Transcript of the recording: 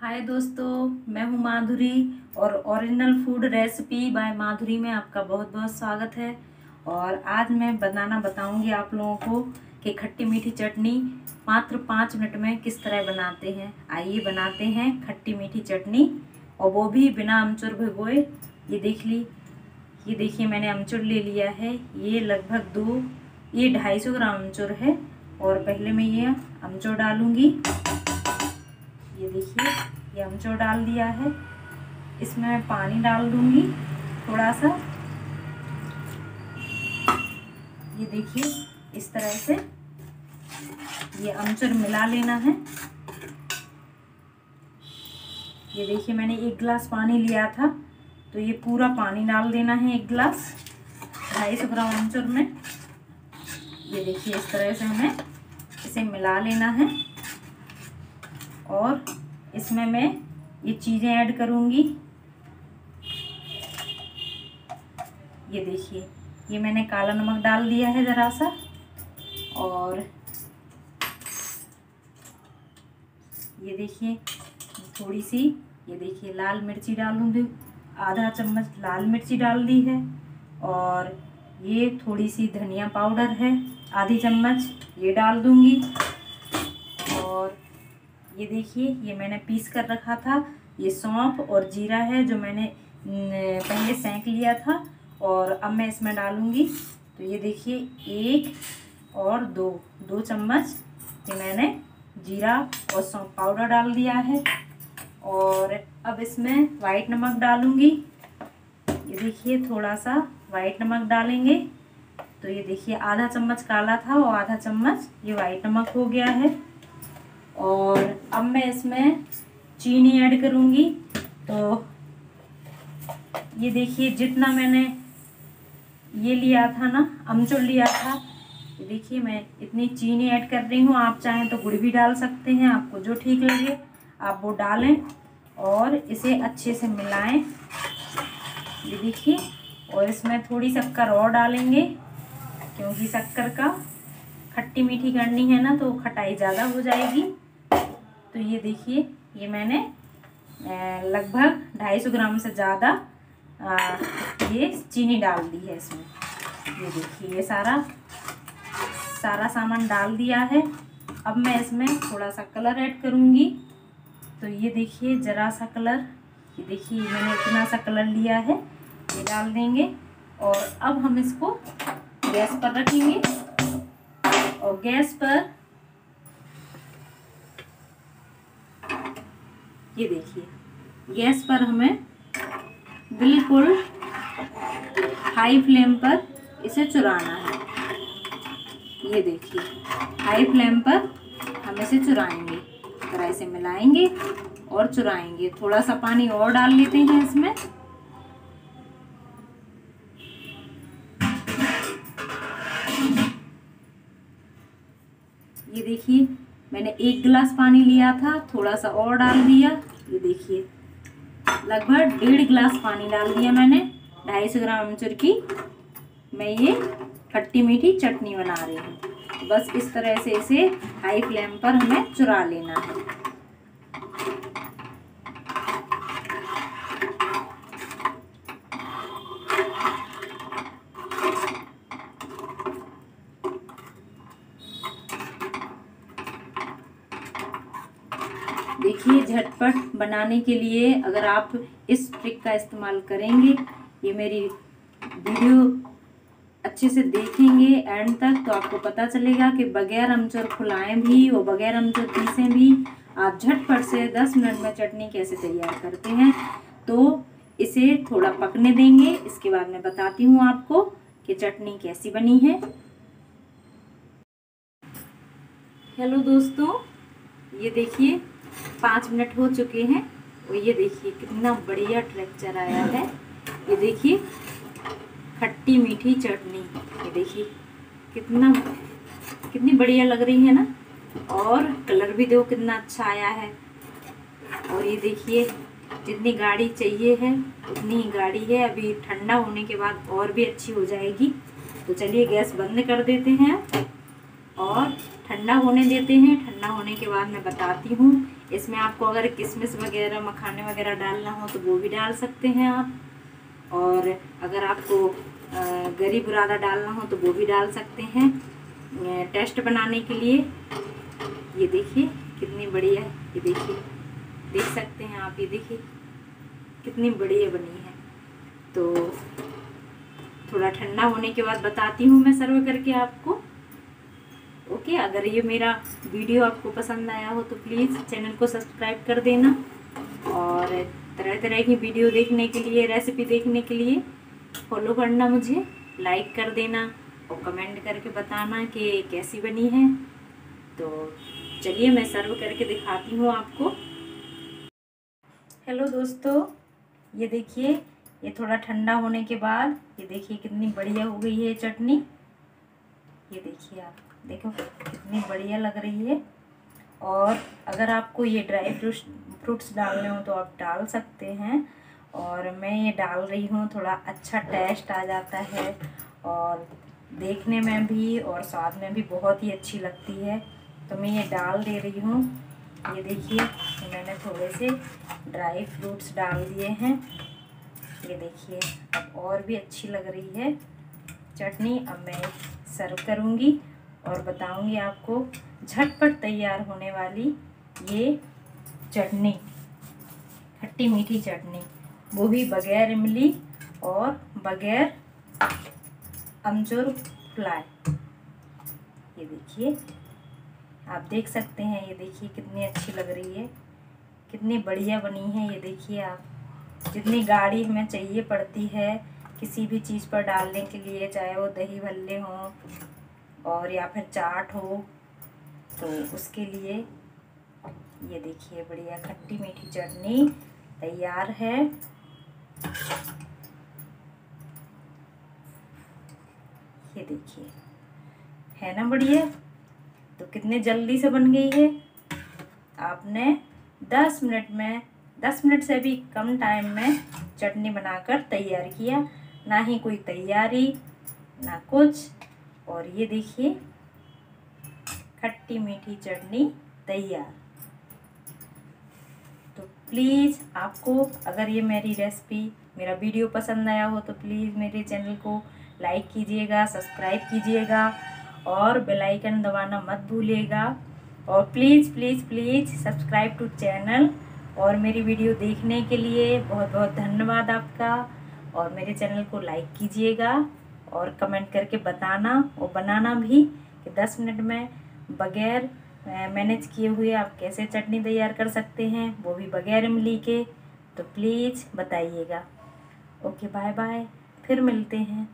हाय दोस्तों, मैं हूँ माधुरी और original food recipe by Madhuri में आपका बहुत बहुत स्वागत है। और आज मैं बनाना बताऊँगी आप लोगों को कि खट्टी मीठी चटनी मात्र पाँच मिनट में किस तरह बनाते हैं। आइए बनाते हैं खट्टी मीठी चटनी और वो भी बिना अमचूर भिगोए। ये देख ली, ये देखिए मैंने अमचूर ले लिया है। ये लगभग दो, ये ढाई सौ ग्राम अमचूर है। और पहले मैं ये अमचूर डालूँगी। ये देखिए, ये अमचूर डाल दिया है, इसमें मैं पानी डाल दूँगी थोड़ा सा ये देखिए, इस तरह से ये अमचूर मिला लेना है। ये देखिए, मैंने एक गिलास पानी लिया था तो ये पूरा पानी डाल देना है एक गिलास, ढाई सौ ग्राम अमचूर में। ये देखिए, इस तरह से हमें इसे मिला लेना है। और इसमें मैं ये चीज़ें ऐड करूँगी। ये देखिए, ये मैंने काला नमक डाल दिया है ज़रा सा और ये देखिए थोड़ी सी ये देखिए, लाल मिर्ची डाल दूँगी आधा चम्मच लाल मिर्ची डाल दी है और ये थोड़ी सी धनिया पाउडर है, आधी चम्मच ये डाल दूँगी। ये देखिए, ये मैंने पीस कर रखा था। ये सौंफ और जीरा है जो मैंने पहले सेंक लिया था और अब मैं इसमें डालूँगी। तो ये देखिए, एक और दो दो चम्मच ये मैंने जीरा और सौंफ पाउडर डाल दिया है। और अब इसमें वाइट नमक डालूँगी। ये देखिए थोड़ा सा वाइट नमक डालेंगे। तो ये देखिए, आधा चम्मच काला था और आधा चम्मच ये वाइट नमक हो गया है। और अब मैं इसमें चीनी ऐड करूँगी। तो ये देखिए, जितना मैंने ये लिया था ना, अमचूर लिया था देखिए मैं इतनी चीनी ऐड कर रही हूँ। आप चाहें तो गुड़ भी डाल सकते हैं, आपको जो ठीक लगे, आप वो डालें और इसे अच्छे से मिलाएँ। ये देखिए, और इसमें थोड़ी शक्कर और डालेंगे, क्योंकि शक्कर का खट्टी मीठी करनी है ना तो खटाई ज़्यादा हो जाएगी। तो ये देखिए, ये मैंने लगभग ढाई सौ ग्राम से ज़्यादा ये चीनी डाल दी है इसमें। ये देखिए, ये सारा सारा सामान डाल दिया है। अब मैं इसमें थोड़ा सा कलर ऐड करूँगी। तो ये देखिए, ज़रा सा कलर। ये देखिए, मैंने इतना सा कलर लिया है, ये डाल देंगे। और अब हम इसको गैस पर रखेंगे। और गैस पर ये देखिए, गैस पर हमें बिल्कुल हाई फ्लेम पर इसे चुराना है। ये देखिए हाई फ्लेम पर हम इसे चुराएँगे। तरह इसे मिलाएँगे और चुराएँगे। थोड़ा सा पानी और डाल लेते हैं इसमें। ये देखिए मैंने एक गिलास पानी लिया था, थोड़ा सा और डाल दिया। ये देखिए, लगभग डेढ़ गिलास पानी डाल दिया मैंने, ढाई सौ ग्राम अमचूर की। मैं ये खट्टी मीठी चटनी बना रही हूँ। बस इस तरह से इसे हाई फ्लेम पर हमें चुरा लेना है देखिए झटपट बनाने के लिए अगर आप इस ट्रिक का इस्तेमाल करेंगे, ये मेरी वीडियो अच्छे से देखेंगे एंड तक तो आपको पता चलेगा कि बगैर अमचूर खुलाएँ भी और बगैर अमचूर पीसें भी आप झटपट से 10 मिनट में चटनी कैसे तैयार करते हैं। तो इसे थोड़ा पकने देंगे। इसके बाद मैं बताती हूँ आपको कि चटनी कैसी बनी है। हेलो दोस्तों, ये देखिए पाँच मिनट हो चुके हैं। और ये देखिए कितना बढ़िया ट्रेक्चर आया है। ये देखिए, खट्टी मीठी चटनी। ये देखिए, कितना, कितनी बढ़िया लग रही है ना? और कलर भी देखो कितना अच्छा आया है। और ये देखिए, जितनी गाढ़ी चाहिए है, उतनी ही गाढ़ी है। अभी ठंडा होने के बाद और भी अच्छी हो जाएगी। तो चलिए गैस बंद कर देते हैं। और ठंडा होने देते हैं। ठंडा होने के बाद मैं बताती हूँ इसमें आपको अगर किशमिश वगैरह, मखाने वगैरह डालना हो तो वो भी डाल सकते हैं आप। और अगर आपको गरी बुरादा डालना हो तो वो भी डाल सकते हैं। टेस्ट बनाने के लिए। ये देखिए, कितनी बढ़िया है ये देखिए। देख सकते हैं आप, ये देखिए। कितनी बढ़िया बनी है। तो थोड़ा ठंडा होने के बाद बताती हूँ मैं सर्व करके आपको। ओके अगर ये मेरा वीडियो आपको पसंद आया हो तो प्लीज़ चैनल को सब्सक्राइब कर देना और तरह तरह की वीडियो देखने के लिए, रेसिपी देखने के लिए फॉलो करना मुझे, लाइक कर देना और कमेंट करके बताना कि कैसी बनी है। तो चलिए, मैं सर्व करके दिखाती हूँ आपको। हेलो दोस्तों, ये देखिए, ये थोड़ा ठंडा होने के बाद ये देखिए कितनी बढ़िया हो गई है चटनी। ये देखिए आप। देखो, कितनी बढ़िया लग रही है। और अगर आपको ये ड्राई फ्रूट्स फ्रूट्स डालने हो तो आप डाल सकते हैं। और मैं ये डाल रही हूँ, थोड़ा अच्छा टेस्ट आ जाता है। और देखने में भी और स्वाद में भी बहुत ही अच्छी लगती है। तो मैं ये डाल दे रही हूँ। ये देखिए, मैंने थोड़े से ड्राई फ्रूट्स डाल दिए हैं। ये देखिए, अब और भी अच्छी लग रही है। चटनी अब मैं सर्व करूँगी। और बताऊँगी आपको, झटपट तैयार होने वाली ये चटनी, खट्टी मीठी चटनी। वो भी बगैर इमली और बगैर अमचूर फ्लाई ये देखिए, आप देख सकते हैं, ये देखिए कितनी अच्छी लग रही है। कितनी बढ़िया बनी है, ये देखिए आप। जितनी गाढ़ी हमें चाहिए पड़ती है, किसी भी चीज़ पर डालने के लिए, चाहे वो दही भल्ले हों और या फिर चाट हो तो उसके लिए ये देखिए बढ़िया खट्टी मीठी चटनी तैयार है। ये देखिए, है ना बढ़िया? तो कितने जल्दी से बन गई है? आपने दस मिनट में, दस मिनट से भी कम टाइम में चटनी बनाकर तैयार किया। ना ही कोई तैयारी, ना कुछ। और ये देखिए, खट्टी मीठी चटनी तैयार। तो प्लीज़ आपको अगर ये मेरी रेसिपी मेरा वीडियो पसंद आया हो तो प्लीज़ मेरे चैनल को लाइक कीजिएगा सब्सक्राइब कीजिएगा और बेल आइकन दबाना मत भूलिएगा। और please please please subscribe to channel और मेरी वीडियो देखने के लिए बहुत बहुत धन्यवाद आपका। और मेरे चैनल को लाइक कीजिएगा। और कमेंट करके बताना और बनाना भी कि 10 मिनट में बग़ैर मैनेज किए हुए आप कैसे चटनी तैयार कर सकते हैं, वो भी बग़ैर इमली के। तो प्लीज़ बताइएगा। ओके बाय बाय फिर मिलते हैं।